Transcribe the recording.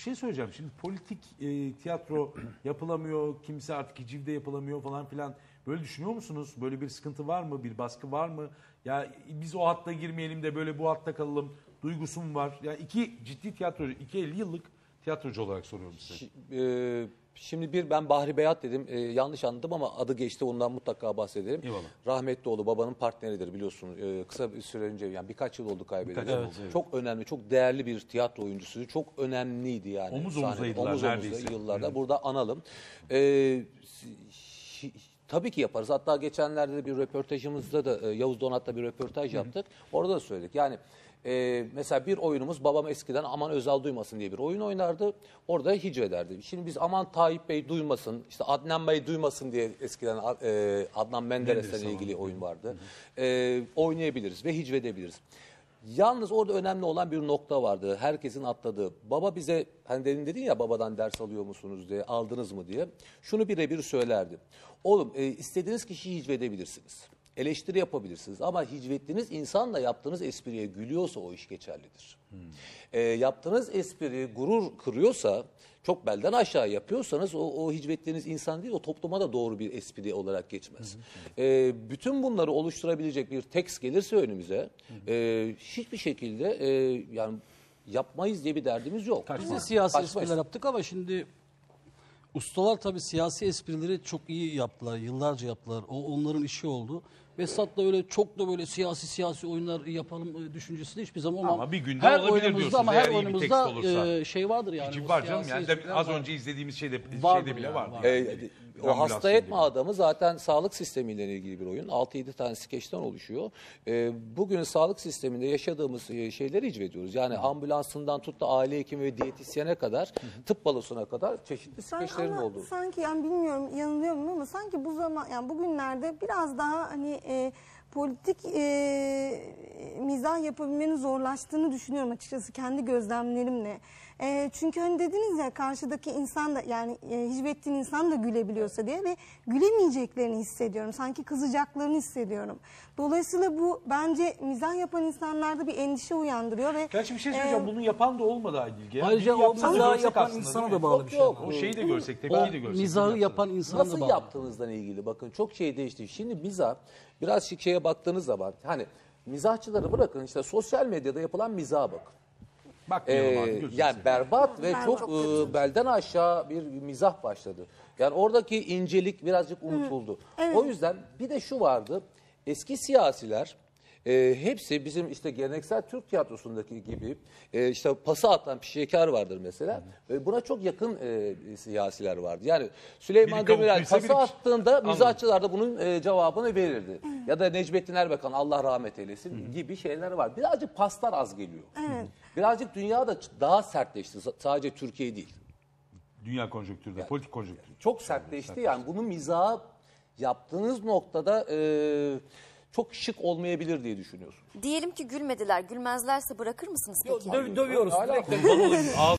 Bir şey söyleyeceğim. Şimdi politik e, tiyatro yapılamıyor, kimse artık hicivde yapılamıyor falan filan. Böyle düşünüyor musunuz? Böyle bir sıkıntı var mı? Bir baskı var mı? Ya biz o hatta girmeyelim de böyle bu hatta kalalım duygusu mu var? Ya iki ciddi tiyatrocu, iki 50 yıllık tiyatrocu olarak soruyorum size. Şi- e, Şimdi bir ben Bahri Beyat dedim. E, yanlış anladım ama adı geçti ondan mutlaka bahsedelim. Eyvallah. Rahmetli oğlu babanın partneridir biliyorsunuz. E, kısa bir süre önce yani birkaç yıl oldu kaybedildi. Birkaç oldu, evet. Çok önemli, çok değerli bir tiyatro oyuncusuydu. Çok önemliydi yani. Omuz sahnede. omuzaydılar Omuz neredeyse. omuza yıllarda. Evet. Burada analım. E, Tabii ki yaparız. Hatta geçenlerde de bir röportajımızda da e, Yavuz Donat'la bir röportaj yaptık. Orada da söyledik. Yani e, mesela bir oyunumuz babam eskiden aman Özal duymasın diye bir oyun oynardı. Orada hicvederdi. Şimdi biz aman Tayyip Bey duymasın, işte Adnan Bey duymasın diye eskiden e, Adnan Menderes'le Menderes ilgili oyun vardı. E, oynayabiliriz ve hicvedebiliriz. Yalnız orada önemli olan bir nokta vardı. Herkesin atladığı. Baba bize hani dedin dedin ya babadan ders alıyor musunuz diye aldınız mı diye. Şunu birebir söylerdi. Oğlum e, istediğiniz kişiyi hicvedebilirsiniz. Eleştiri yapabilirsiniz ama hicvettiğiniz insanla yaptığınız espriye gülüyorsa o iş geçerlidir. E, yaptığınız espri gurur kırıyorsa çok belden aşağı yapıyorsanız o, o hicvettiğiniz insan değil o topluma da doğru bir espri olarak geçmez. E, bütün bunları oluşturabilecek bir tekst gelirse önümüze e, hiçbir şekilde e, yani yapmayız diye bir derdimiz yok. Biz de siyasi espriler yaptık ama şimdi ustalar tabii siyasi esprileri çok iyi yaptılar. Yıllarca yaptılar. O onların işi oldu. Vesat da öyle çok da böyle siyasi siyasi oyunlar yapalım e, düşüncesi de hiçbir zaman Ama bir günde her olabilir diyorsunuz ama her oyunumuzda e, şey vardır yani. Var canım. Yani espriler az var. önce izlediğimiz şeyde, şeyde bile yani, vardı. var. E, o hasta etme gibi. adamı zaten sağlık sistemiyle ilgili bir oyun. 6-7 tane skeçten oluşuyor. E, bugün sağlık sisteminde yaşadığımız e, şeyleri icvediyoruz. Yani ambulansından tut da aile hekimi ve diyetisyene kadar, tıp balosuna kadar çeşitli skeçlerin olduğu. sanki yani bilmiyorum yanılıyor muyum ama sanki bu zaman yani bugünlerde biraz daha hani e, politik e, mizah yapabilmenin zorlaştığını düşünüyorum açıkçası kendi gözlemlerimle. E, çünkü hani dediniz ya karşıdaki insan da yani e, hicvettiğin insan da gülebiliyorsa diye ve gülemeyeceklerini hissediyorum. Sanki kızacaklarını hissediyorum. Dolayısıyla bu bence mizah yapan insanlarda bir endişe uyandırıyor ve Gerçi bir şey söyleyeceğim. e, Bunu yapan da olmadı Aydilge. Ayrıca o mizahı yapan insana da bağlı bir şey. yok. O şeyi de görsek, tepkiyi de görsek. mizahı yapan insana da Nasıl bağlı. yaptığınızdan ilgili bakın çok şey değişti. Şimdi mizah biraz şeye baktığınız zaman hani mizahçıları bırakın işte sosyal medyada yapılan mizaha bakın. Bakmayalım Ee, abi. gözünü yani seveyim. berbat ve Ben çok, çok e, belden aşağı bir mizah başladı. Yani oradaki incelik birazcık unutuldu. Evet. O yüzden bir de şu vardı. Eski siyasiler e, hepsi bizim işte geleneksel Türk tiyatrosundaki gibi e, işte pası atan pişekar vardır mesela. E, buna çok yakın e, siyasiler vardı. Yani Süleyman Biri Demirel kavukluysa pası biri- attığında mizahçılar da bunun e, cevabını verirdi. Ya da Necmettin Erbakan Allah rahmet eylesin gibi şeyler var. Birazcık paslar az geliyor. Birazcık dünya da daha sertleşti. S- Sadece Türkiye değil. Dünya konjonktürde, politik konjonktürde. Çok sertleşti yani. Bunu mizah yaptığınız noktada e, çok şık olmayabilir diye düşünüyorsun. Diyelim ki gülmediler. Gülmezlerse bırakır mısınız peki? Döv- dövüyoruz. Hala- direkt.